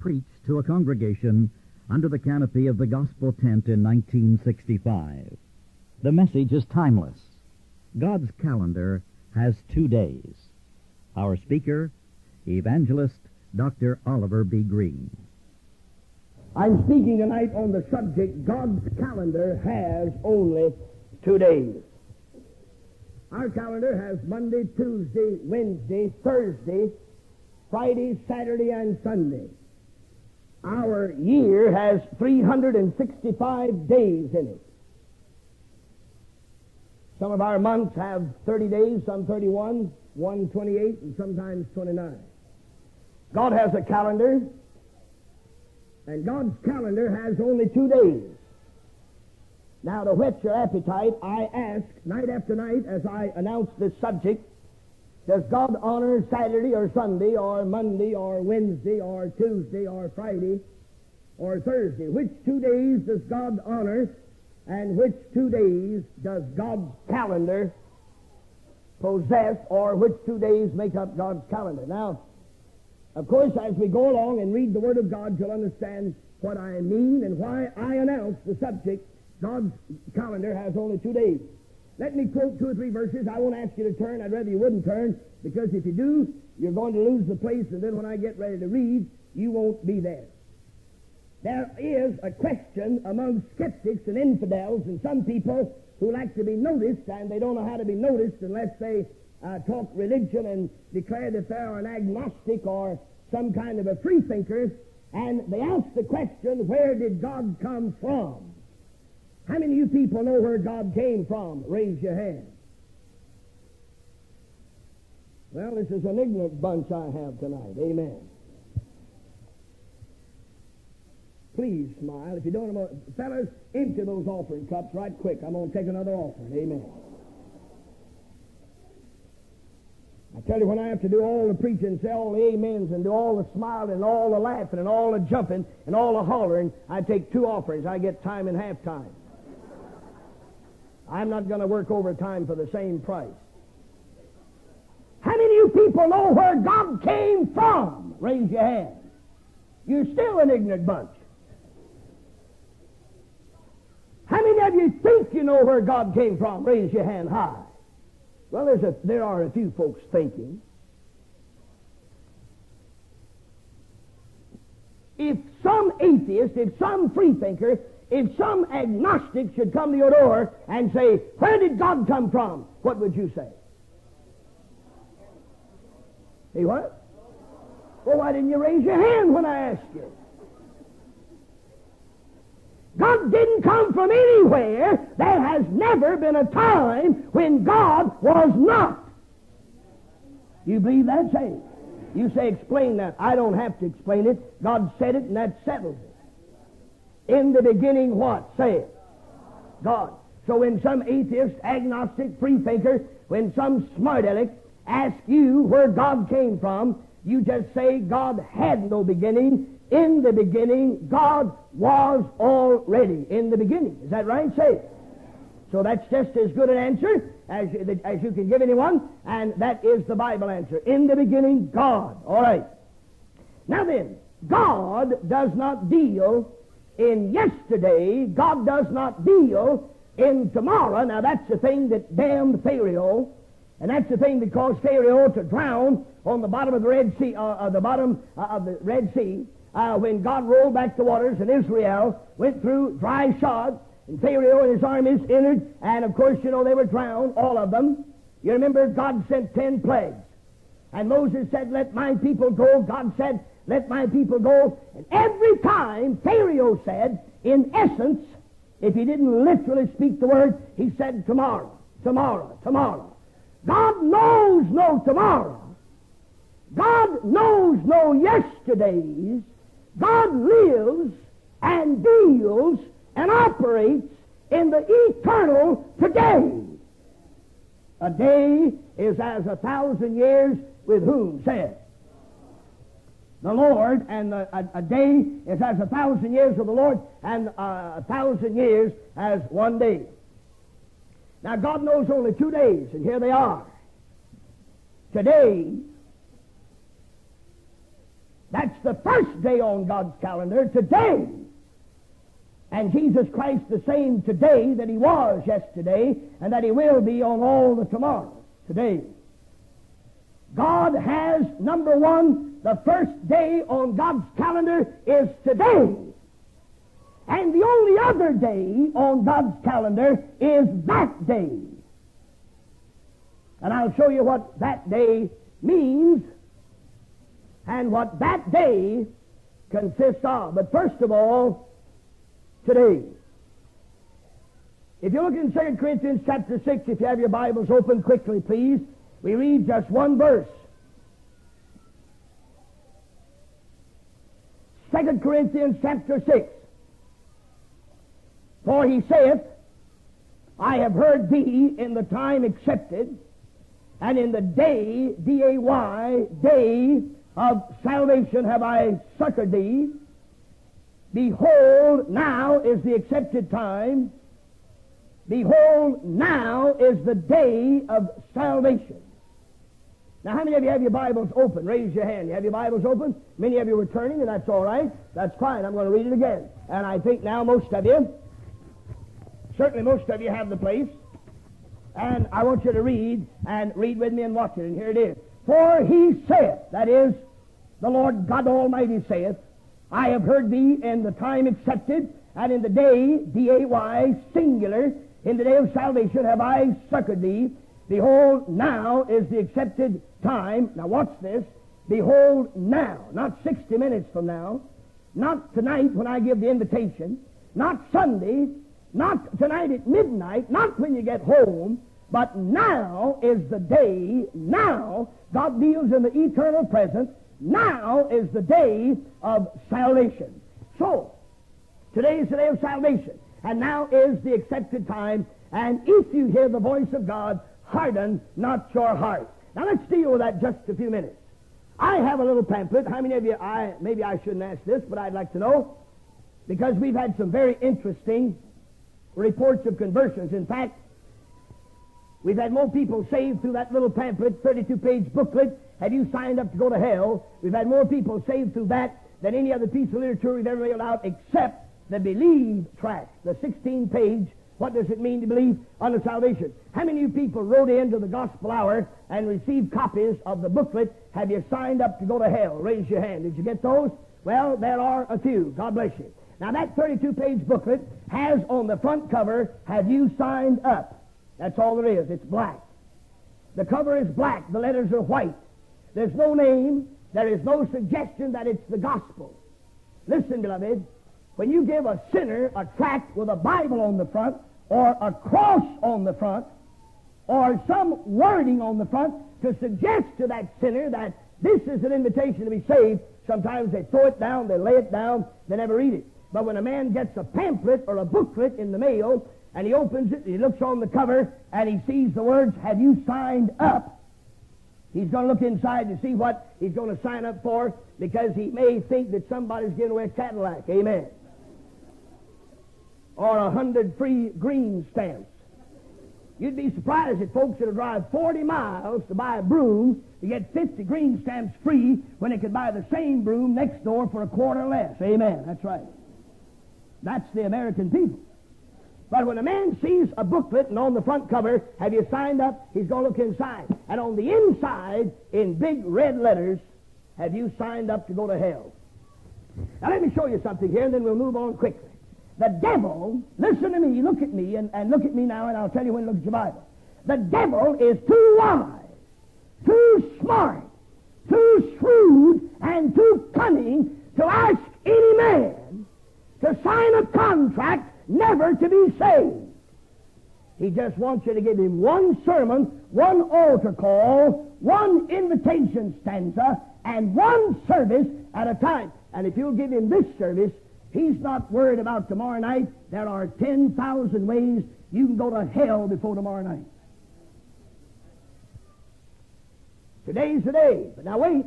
preached to a congregation under the canopy of the gospel tent in 1965. The message is timeless. God's calendar has two days. Our speaker, evangelist Dr. Oliver B. Greene. I'm speaking tonight on the subject God's calendar has only two days. Our calendar has Monday, Tuesday, Wednesday, Thursday, Friday, Saturday, and Sunday. Our year has 365 days in it. Some of our months have 30 days, some 31, one 28, and sometimes 29. God has a calendar, and God's calendar has only two days. Now, to whet your appetite, I ask night after night as I announce this subject, does God honor Saturday or Sunday or Monday or Wednesday or Tuesday or Friday or Thursday? Which two days does God honor and which two days does God's calendar possess or which two days make up God's calendar? Now, of course, as we go along and read the Word of God, you'll understand what I mean and why I announce the subject God's calendar has only two days. Let me quote two or three verses. I won't ask you to turn. I'd rather you wouldn't turn because if you do, you're going to lose the place, and then when I get ready to read, you won't be there. There is a question among skeptics and infidels and some people who like to be noticed, and they don't know how to be noticed unless they uh, talk religion and declare that they're an agnostic or some kind of a freethinker, and they ask the question, where did God come from? How many of you people know where God came from? Raise your hand. Well, this is an ignorant bunch I have tonight. Amen. Please smile. If you don't, fellas, empty those offering cups right quick. I'm going to take another offering. Amen. I tell you, when I have to do all the preaching, say all the amens, and do all the smiling, and all the laughing, and all the jumping, and all the hollering, I take two offerings. I get time and half time. I'm not going to work overtime for the same price. How many of you people know where God came from? Raise your hand. You're still an ignorant bunch. How many of you think you know where God came from? Raise your hand high. Well, there's a, there are a few folks thinking. If some atheist, if some freethinker if some agnostic should come to your door and say, Where did God come from? What would you say? Hey, what? Well, why didn't you raise your hand when I asked you? God didn't come from anywhere. There has never been a time when God was not. You believe that? Say You say, explain that. I don't have to explain it. God said it, and that settles it. In the beginning, what? Say it. God. So when some atheist, agnostic, freethinker, when some smart aleck asks you where God came from, you just say God had no beginning. In the beginning, God was already in the beginning. Is that right? Say it. So that's just as good an answer as, as you can give anyone, and that is the Bible answer. In the beginning, God. All right. Now then, God does not deal in yesterday, God does not deal in tomorrow. Now, that's the thing that damned Pharaoh, and that's the thing that caused Pharaoh to drown on the bottom of the Red Sea, uh, uh, the bottom uh, of the Red Sea, uh, when God rolled back the waters and Israel went through dry shod, and Pharaoh and his armies entered, and of course, you know, they were drowned, all of them. You remember God sent ten plagues. And Moses said, Let my people go. God said, let my people go. And every time Pharaoh said, in essence, if he didn't literally speak the word, he said tomorrow, tomorrow, tomorrow. God knows no tomorrow. God knows no yesterdays. God lives and deals and operates in the eternal today. A day is as a thousand years with whom? Said the Lord, and a, a, a, day is as a thousand years of the Lord, and a, a thousand years as one day. Now, God knows only two days, and here they are. Today That's the first day on God's calendar, today. And Jesus Christ the same today that he was yesterday and that he will be on all the tomorrows today. God has, number one, the first day on God's calendar is today. And the only other day on God's calendar is that day. And I'll show you what that day means and what that day consists of. But first of all, today. If you look in 2 Corinthians chapter 6, if you have your Bibles open quickly, please, we read just one verse. 2 Corinthians chapter 6. For he saith, I have heard thee in the time accepted, and in the day, D-A-Y, day of salvation have I succored thee. Behold, now is the accepted time. Behold, now is the day of salvation. Now, how many of you have your Bibles open? Raise your hand. You have your Bibles open? Many of you were turning, and that's all right. That's fine. I'm going to read it again. And I think now most of you, certainly most of you have the place. And I want you to read, and read with me and watch it. And here it is. For he saith, that is, the Lord God Almighty saith, I have heard thee in the time accepted, and in the day, D-A-Y, singular, in the day of salvation have I succored thee. Behold, now is the accepted time. Now watch this. Behold, now, not 60 minutes from now, not tonight when I give the invitation, not Sunday, not tonight at midnight, not when you get home, but now is the day, now God deals in the eternal present, now is the day of salvation. So, today is the day of salvation, and now is the accepted time, and if you hear the voice of God, harden not your heart. Now let's deal with that just a few minutes. I have a little pamphlet. How many of you, I, maybe I shouldn't ask this, but I'd like to know, because we've had some very interesting reports of conversions. In fact, we've had more people saved through that little pamphlet, 32-page booklet, have you signed up to go to hell? We've had more people saved through that than any other piece of literature we've ever mailed out except the Believe tract, the 16-page what does it mean to believe unto salvation? How many of you people wrote into the gospel hour and received copies of the booklet? Have you signed up to go to hell? Raise your hand. Did you get those? Well, there are a few. God bless you. Now, that 32-page booklet has on the front cover, have you signed up? That's all there is. It's black. The cover is black. The letters are white. There's no name. There is no suggestion that it's the gospel. Listen, beloved. When you give a sinner a tract with a Bible on the front, or a cross on the front, or some wording on the front to suggest to that sinner that this is an invitation to be saved, sometimes they throw it down, they lay it down, they never read it. But when a man gets a pamphlet or a booklet in the mail, and he opens it, and he looks on the cover, and he sees the words, Have you signed up? He's going to look inside to see what he's going to sign up for because he may think that somebody's giving away a Cadillac. Amen or a hundred free green stamps. You'd be surprised if folks that would drive 40 miles to buy a broom to get 50 green stamps free when they could buy the same broom next door for a quarter less. Amen. That's right. That's the American people. But when a man sees a booklet and on the front cover, have you signed up? He's going to look inside. And on the inside, in big red letters, have you signed up to go to hell? Now let me show you something here, and then we'll move on quickly. The devil, listen to me, look at me, and, and look at me now, and I'll tell you when to look at your Bible. The devil is too wise, too smart, too shrewd, and too cunning to ask any man to sign a contract never to be saved. He just wants you to give him one sermon, one altar call, one invitation stanza, and one service at a time. And if you'll give him this service, He's not worried about tomorrow night. There are 10,000 ways you can go to hell before tomorrow night. Today's the day. But now wait.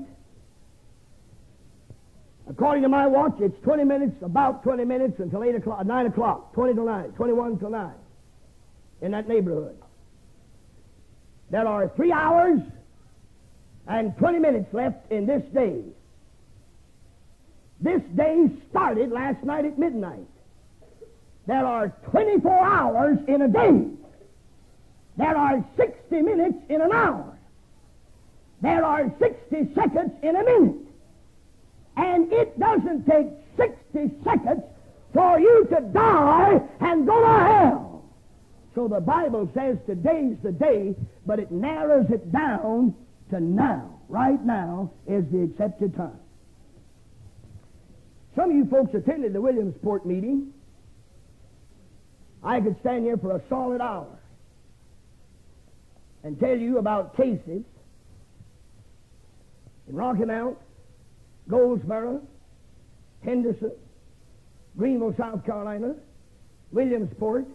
According to my watch, it's 20 minutes, about 20 minutes until 8 o'clock, 9 o'clock, 20 to 9, 21 till 9 in that neighborhood. There are three hours and 20 minutes left in this day. This day started last night at midnight. There are 24 hours in a day. There are 60 minutes in an hour. There are 60 seconds in a minute. And it doesn't take 60 seconds for you to die and go to hell. So the Bible says today's the day, but it narrows it down to now. Right now is the accepted time. Some of you folks attended the Williamsport meeting. I could stand here for a solid hour and tell you about cases in Rocky Mount, Goldsboro, Henderson, Greenville, South Carolina, Williamsport,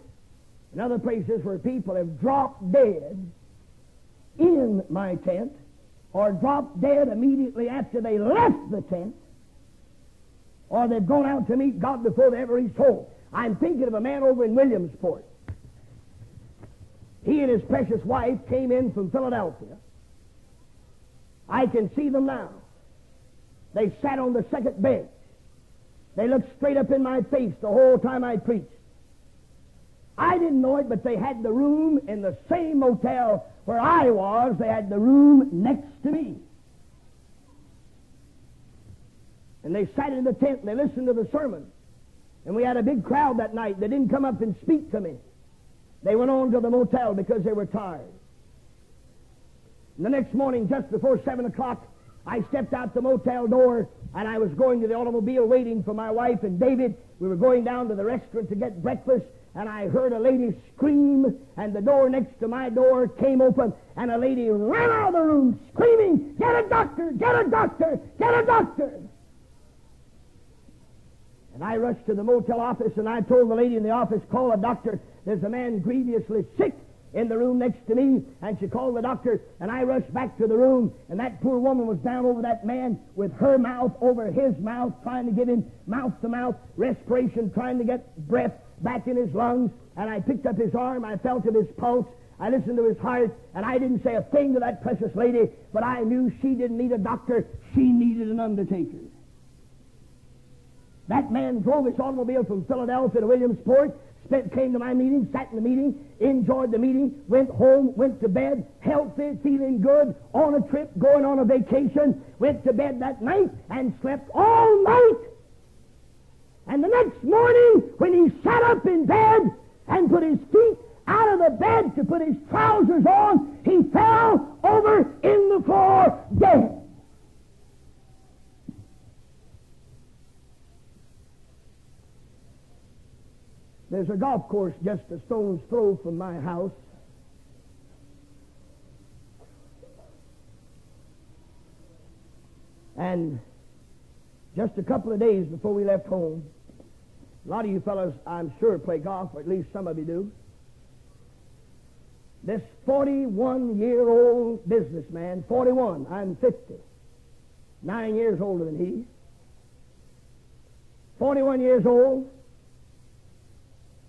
and other places where people have dropped dead in my tent or dropped dead immediately after they left the tent or they've gone out to meet God before they ever reached home. I'm thinking of a man over in Williamsport. He and his precious wife came in from Philadelphia. I can see them now. They sat on the second bench. They looked straight up in my face the whole time I preached. I didn't know it, but they had the room in the same motel where I was. They had the room next to me. And they sat in the tent and they listened to the sermon. And we had a big crowd that night. They didn't come up and speak to me. They went on to the motel because they were tired. And the next morning, just before 7 o'clock, I stepped out the motel door and I was going to the automobile waiting for my wife and David. We were going down to the restaurant to get breakfast and I heard a lady scream and the door next to my door came open and a lady ran out of the room screaming, Get a doctor! Get a doctor! Get a doctor! And I rushed to the motel office and I told the lady in the office, Call a doctor. There's a man grievously sick in the room next to me, and she called the doctor, and I rushed back to the room, and that poor woman was down over that man with her mouth over his mouth, trying to get him mouth to mouth respiration, trying to get breath back in his lungs, and I picked up his arm, I felt of his pulse, I listened to his heart, and I didn't say a thing to that precious lady, but I knew she didn't need a doctor, she needed an undertaker. That man drove his automobile from Philadelphia to Williamsport, spent, came to my meeting, sat in the meeting, enjoyed the meeting, went home, went to bed, healthy, feeling good, on a trip, going on a vacation, went to bed that night and slept all night. And the next morning, when he sat up in bed and put his feet out of the bed to put his trousers on, he fell over in the floor dead. There's a golf course just a stone's throw from my house. And just a couple of days before we left home, a lot of you fellows, I'm sure, play golf, or at least some of you do. This 41 year old businessman, 41, I'm 50, nine years older than he, 41 years old,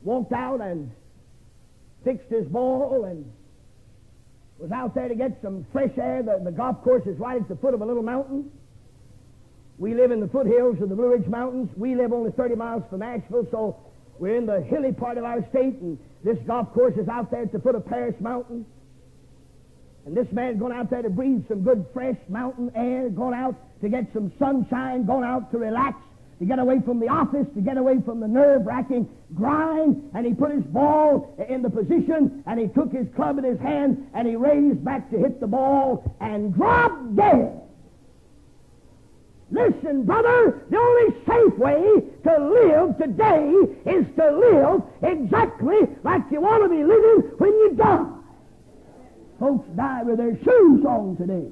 walked out and fixed his ball and was out there to get some fresh air. The, the golf course is right at the foot of a little mountain. We live in the foothills of the Blue Ridge Mountains. We live only 30 miles from Asheville, so we're in the hilly part of our state, and this golf course is out there at the foot of Paris Mountain. And this man's going out there to breathe some good, fresh mountain air, going out to get some sunshine, going out to relax to get away from the office, to get away from the nerve-wracking grind, and he put his ball in the position, and he took his club in his hand, and he raised back to hit the ball, and dropped dead. Listen, brother, the only safe way to live today is to live exactly like you want to be living when you die. Folks die with their shoes on today.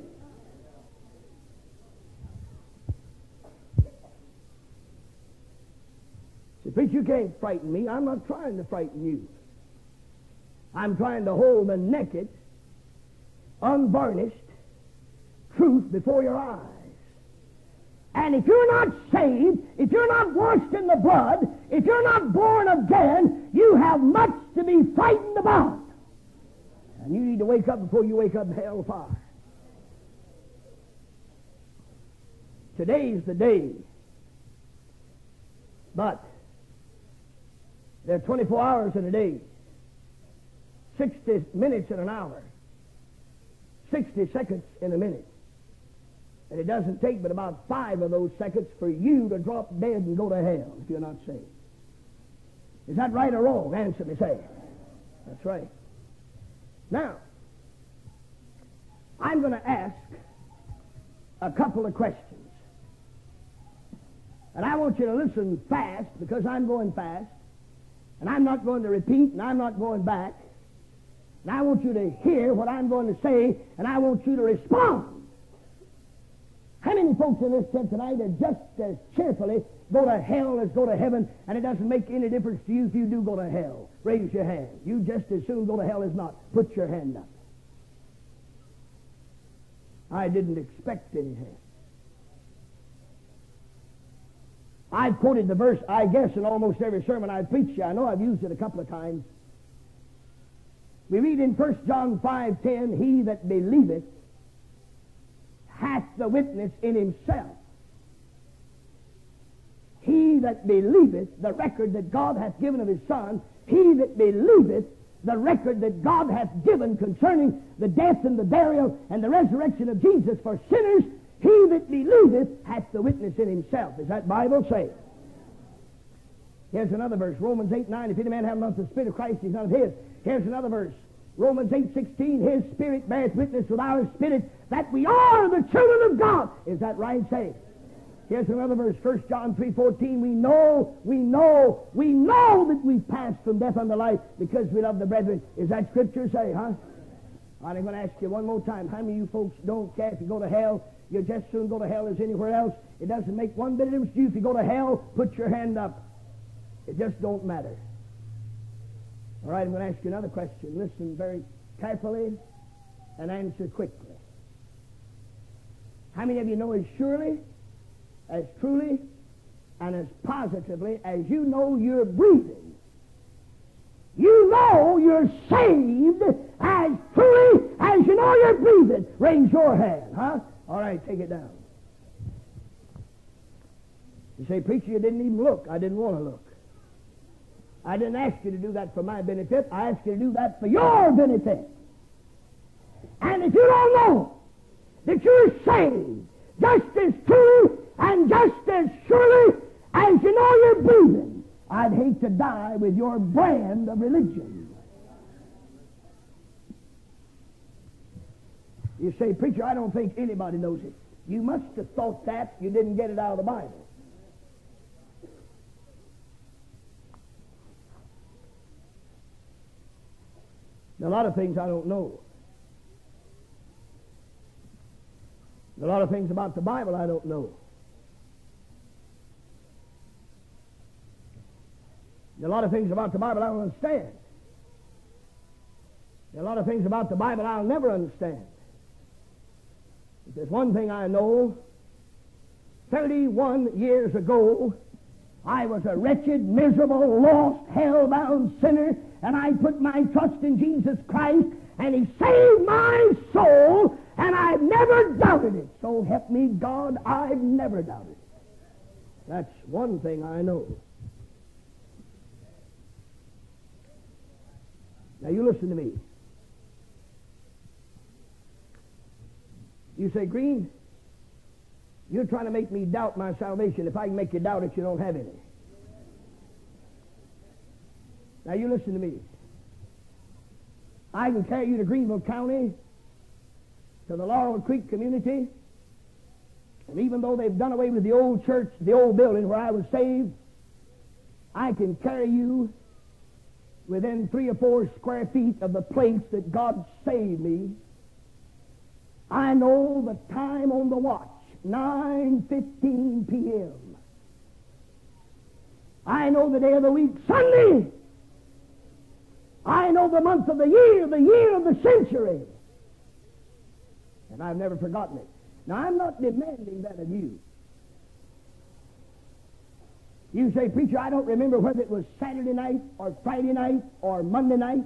Preacher, you can't frighten me. I'm not trying to frighten you. I'm trying to hold the naked, unvarnished truth before your eyes. And if you're not saved, if you're not washed in the blood, if you're not born again, you have much to be frightened about. And you need to wake up before you wake up in hellfire. Today's the day But there are 24 hours in a day, 60 minutes in an hour, 60 seconds in a minute. And it doesn't take but about five of those seconds for you to drop dead and go to hell if you're not saved. Is that right or wrong? Answer me, say. That's right. Now, I'm going to ask a couple of questions. And I want you to listen fast because I'm going fast. And I'm not going to repeat and I'm not going back. And I want you to hear what I'm going to say and I want you to respond. How many folks in this tent tonight are just as cheerfully go to hell as go to heaven, and it doesn't make any difference to you if you do go to hell? Raise your hand. You just as soon go to hell as not. Put your hand up. I didn't expect any. I've quoted the verse, I guess, in almost every sermon I've preached. I know I've used it a couple of times. We read in 1 John 5.10, He that believeth hath the witness in himself. He that believeth the record that God hath given of his Son, he that believeth the record that God hath given concerning the death and the burial and the resurrection of Jesus for sinners, he that believeth hath the witness in himself. Is that Bible say? Here's another verse, Romans 8, 9. If any man have not the Spirit of Christ, he's not of his. Here's another verse, Romans 8, 16. His Spirit beareth witness with our spirit that we are the children of God. Is that right? Say. Here's another verse, 1 John 3.14. We know, we know, we know that we've passed from death unto life because we love the brethren. Is that scripture say, huh? I'm going to ask you one more time. How many of you folks don't care if you go to hell? You just soon go to hell as anywhere else. It doesn't make one bit of difference to you if you go to hell. Put your hand up. It just don't matter. All right, I'm going to ask you another question. Listen very carefully and answer quickly. How many of you know as surely, as truly, and as positively as you know you're breathing? You know you're saved as truly as you know you're breathing. Raise your hand, huh? All right, take it down. You say, Preacher, you didn't even look. I didn't want to look. I didn't ask you to do that for my benefit. I asked you to do that for your benefit. And if you don't know that you're saved just as truly and just as surely as you know you're breathing. I'd hate to die with your brand of religion. You say, Preacher, I don't think anybody knows it. You must have thought that. You didn't get it out of the Bible. There are a lot of things I don't know. There are A lot of things about the Bible I don't know. There are a lot of things about the Bible I don't understand. There are a lot of things about the Bible I'll never understand. But there's one thing I know. 31 years ago, I was a wretched, miserable, lost, hell-bound sinner, and I put my trust in Jesus Christ, and He saved my soul, and I've never doubted it. So help me God, I've never doubted it. That's one thing I know. Now you listen to me. You say, Greene, you're trying to make me doubt my salvation. If I can make you doubt it, you don't have any. Now you listen to me. I can carry you to Greenville County to the Laurel Creek community. And even though they've done away with the old church, the old building where I was saved, I can carry you within three or four square feet of the place that God saved me. I know the time on the watch, 9.15 p.m. I know the day of the week, Sunday. I know the month of the year, the year of the century and I've never forgotten it. Now, I'm not demanding that of you. You say, Preacher, I don't remember whether it was Saturday night or Friday night or Monday night.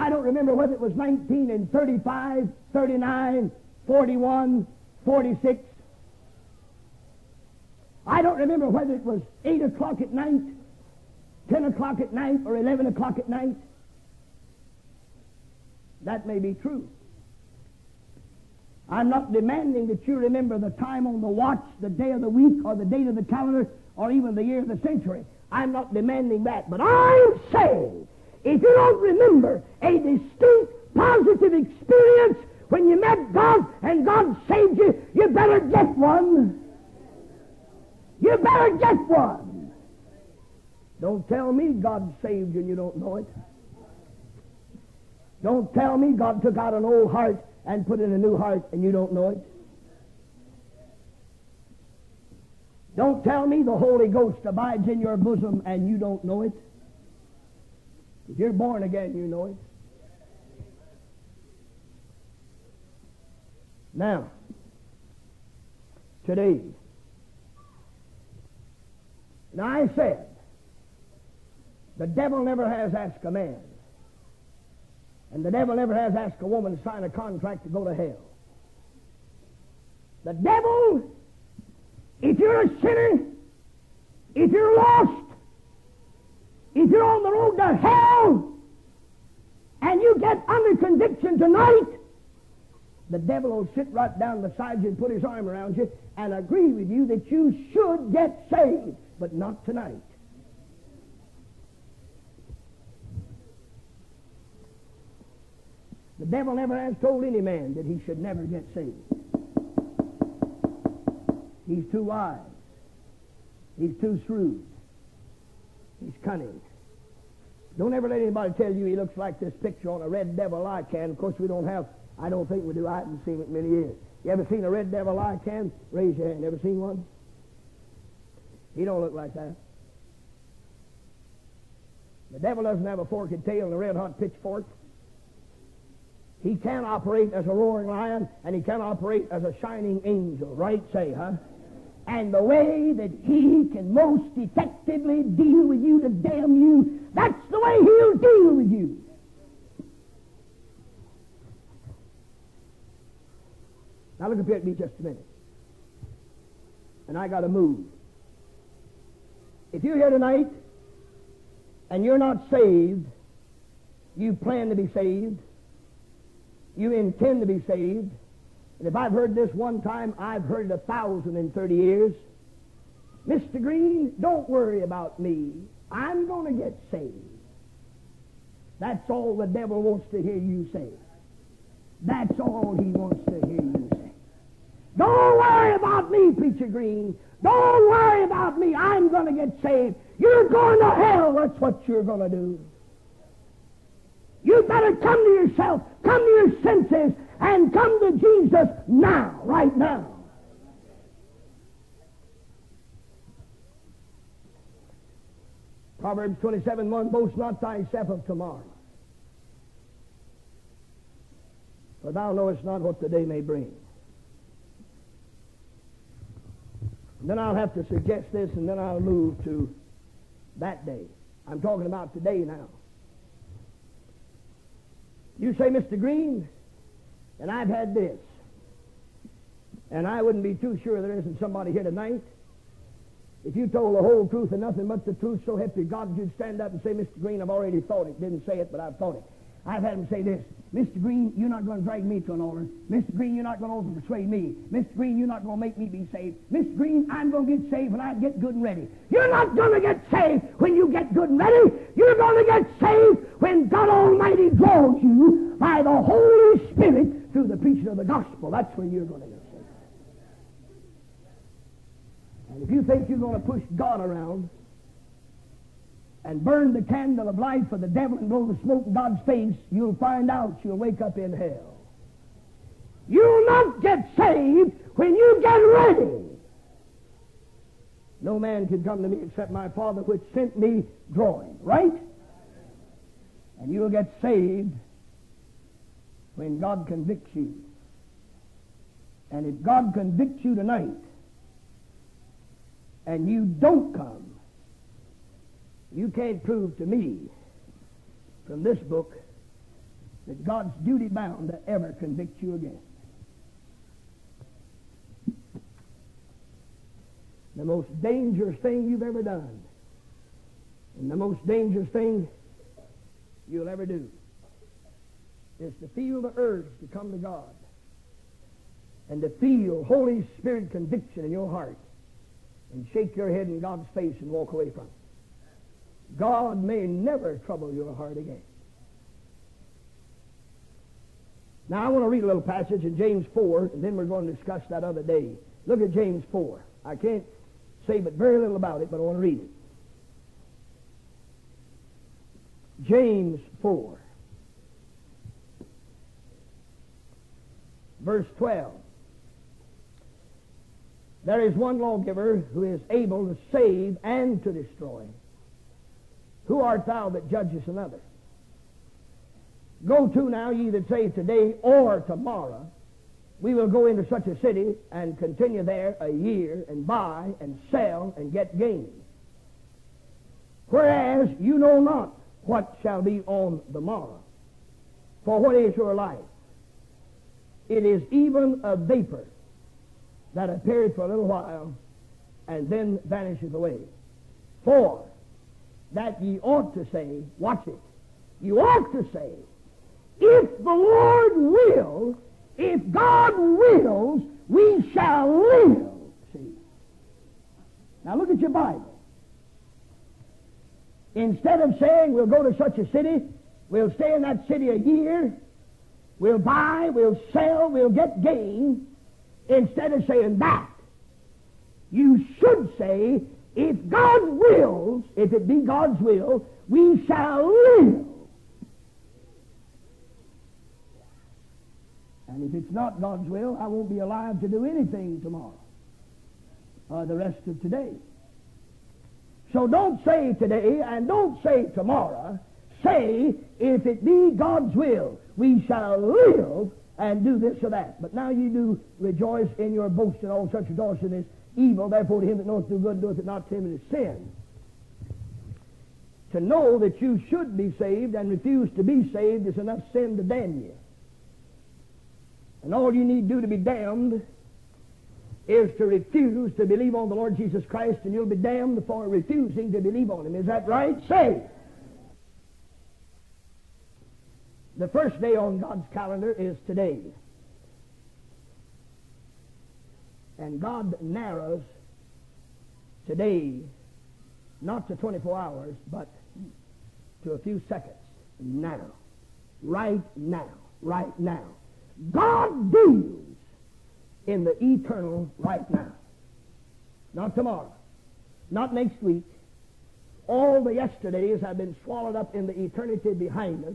I don't remember whether it was 19 and 35, 39, 41, 46. I don't remember whether it was 8 o'clock at night, 10 o'clock at night, or 11 o'clock at night. That may be true. I'm not demanding that you remember the time on the watch, the day of the week, or the date of the calendar, or even the year of the century. I'm not demanding that. But I'm saying, if you don't remember a distinct positive experience when you met God and God saved you, you better get one. You better get one. Don't tell me God saved you and you don't know it. Don't tell me God took out an old heart and put in a new heart and you don't know it. Don't tell me the Holy Ghost abides in your bosom and you don't know it. If you're born again, you know it. Now, today, now I said, the devil never has asked a man, and the devil never has asked a woman to sign a contract to go to hell. The devil, if you're a sinner, if you're lost, if you're on the road to hell, and you get under conviction tonight, the devil will sit right down beside you and put his arm around you and agree with you that you should get saved, but not tonight. The devil never has told any man that he should never get saved. He's too wise. He's too shrewd. He's cunning. Don't ever let anybody tell you he looks like this picture on a red devil lye can. Of course, we don't have, I don't think we do. I haven't seen it in many years. You ever seen a red devil lye can? Raise your hand. Ever seen one? He don't look like that. The devil doesn't have a forked tail and a red hot pitchfork. He can operate as a roaring lion, and he can operate as a shining angel. Right? Say, huh? And the way that he can most effectively deal with you to damn you, that's the way he'll deal with you. Now look up here at me just a minute. And I got to move. If you're here tonight and you're not saved, you plan to be saved, you intend to be saved, and if I've heard this one time, I've heard it a thousand in 30 years. Mr. Greene, don't worry about me. I'm going to get saved. That's all the devil wants to hear you say. That's all he wants to hear you say. Don't worry about me, Preacher Greene. Don't worry about me. I'm going to get saved. You're going to hell. That's what you're going to do. You better come to yourself, come to your senses, and come to Jesus now, right now. Proverbs 27 1 Boast not thyself of tomorrow. For thou knowest not what the day may bring. And then I'll have to suggest this, and then I'll move to that day. I'm talking about today now. You say, Mr. Greene, and I've had this. And I wouldn't be too sure there isn't somebody here tonight. If you told the whole truth and nothing but the truth, so help you God, you'd stand up and say, Mr. Greene, I've already thought it. Didn't say it, but I've thought it. I've had him say this, Mr. Greene, you're not going to drag me to an altar. Mr. Greene, you're not going to over persuade me. Mr. Greene, you're not going to make me be saved. Mr. Greene, I'm going to get saved when I get good and ready. You're not going to get saved when you get good and ready. You're going to get saved when God Almighty draws you by the Holy Spirit through the preaching of the gospel. That's where you're going to get saved. And if you think you're going to push God around, and burn the candle of life for the devil and blow the smoke in God's face, you'll find out you'll wake up in hell. You'll not get saved when you get ready. No man can come to me except my Father which sent me drawing, right? And you'll get saved when God convicts you. And if God convicts you tonight and you don't come, you can't prove to me from this book that God's duty bound to ever convict you again. the most dangerous thing you've ever done, and the most dangerous thing you'll ever do, is to feel the urge to come to God and to feel Holy Spirit conviction in your heart and shake your head in God's face and walk away from it. God may never trouble your heart again. Now, I want to read a little passage in James 4, and then we're going to discuss that other day. Look at James 4. I can't say but very little about it, but I want to read it. James 4, verse 12. There is one lawgiver who is able to save and to destroy. Who art thou that judgest another? Go to now, ye that say today or tomorrow, we will go into such a city and continue there a year and buy and sell and get gain. Whereas you know not what shall be on the morrow. For what is your life? It is even a vapor that appeareth for a little while and then vanishes away. For that ye ought to say, watch it, you ought to say, if the Lord will, if God wills, we shall live. See? Now look at your Bible. Instead of saying we'll go to such a city, we'll stay in that city a year, we'll buy, we'll sell, we'll get gain, instead of saying that, you should say, if God wills, if it be God's will, we shall live. And if it's not God's will, I won't be alive to do anything tomorrow or the rest of today. So don't say today and don't say tomorrow. Say, if it be God's will, we shall live and do this or that. But now you do rejoice in your boasting, all such rejoicing is evil. Therefore, to him that knoweth do good doeth it not to him that is sin. To know that you should be saved and refuse to be saved is enough sin to damn you. And all you need do to be damned is to refuse to believe on the Lord Jesus Christ, and you'll be damned for refusing to believe on Him. Is that right? Say. The first day on God's calendar is today. And God narrows today not to 24 hours, but to a few seconds. Now. Right now. Right now. God deals in the eternal right now. Not tomorrow. Not next week. All the yesterdays have been swallowed up in the eternity behind us.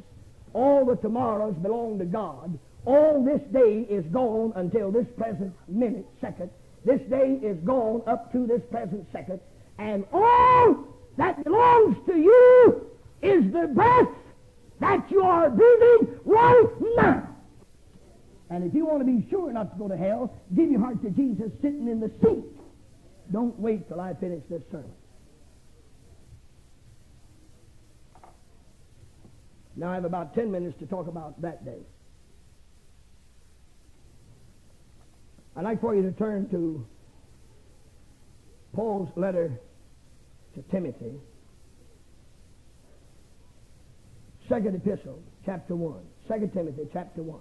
All the tomorrows belong to God. All this day is gone until this present minute, second. This day is gone up to this present second. And all that belongs to you is the breath that you are breathing right now. And if you want to be sure not to go to hell, give your heart to Jesus sitting in the seat. Don't wait till I finish this sermon. Now I have about 10 minutes to talk about that day. I'd like for you to turn to Paul's letter to Timothy, second epistle, chapter 1. 2 Timothy, chapter 1.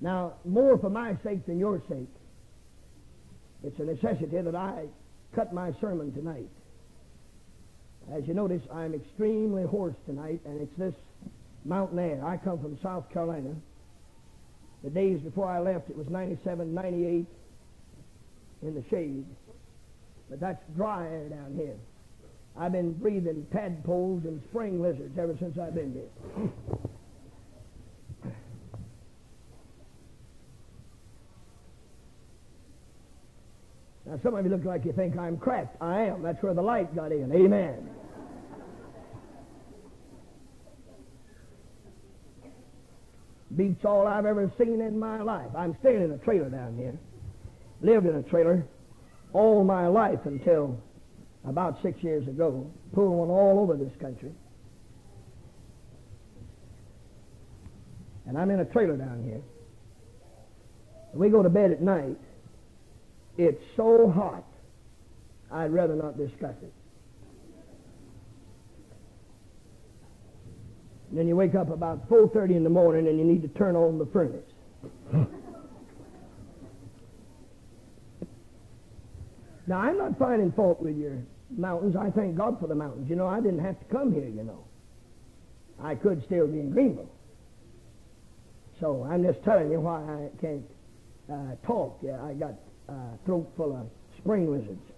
Now, more for my sake than your sake, it's a necessity that I cut my sermon tonight. As you notice, I'm extremely hoarse tonight, and it's this mountain air. I come from South Carolina. The days before I left, it was 97, 98 in the shade. But that's dry air down here. I've been breathing tadpoles and spring lizards ever since I've been here. Now, some of you look like you think I'm cracked. I am. That's where the light got in. Amen. Beats all I've ever seen in my life. I'm staying in a trailer down here. Lived in a trailer all my life until about six years ago. Pulled one all over this country. And I'm in a trailer down here. We go to bed at night It's so hot, I'd rather not discuss it. And then you wake up about 4.30 in the morning and you need to turn on the furnace. now, I'm not finding fault with your mountains. I thank God for the mountains. You know, I didn't have to come here, you know. I could still be in Greenville. So I'm just telling you why I can't uh, talk. Yeah, I got uh, throat full of spring lizards.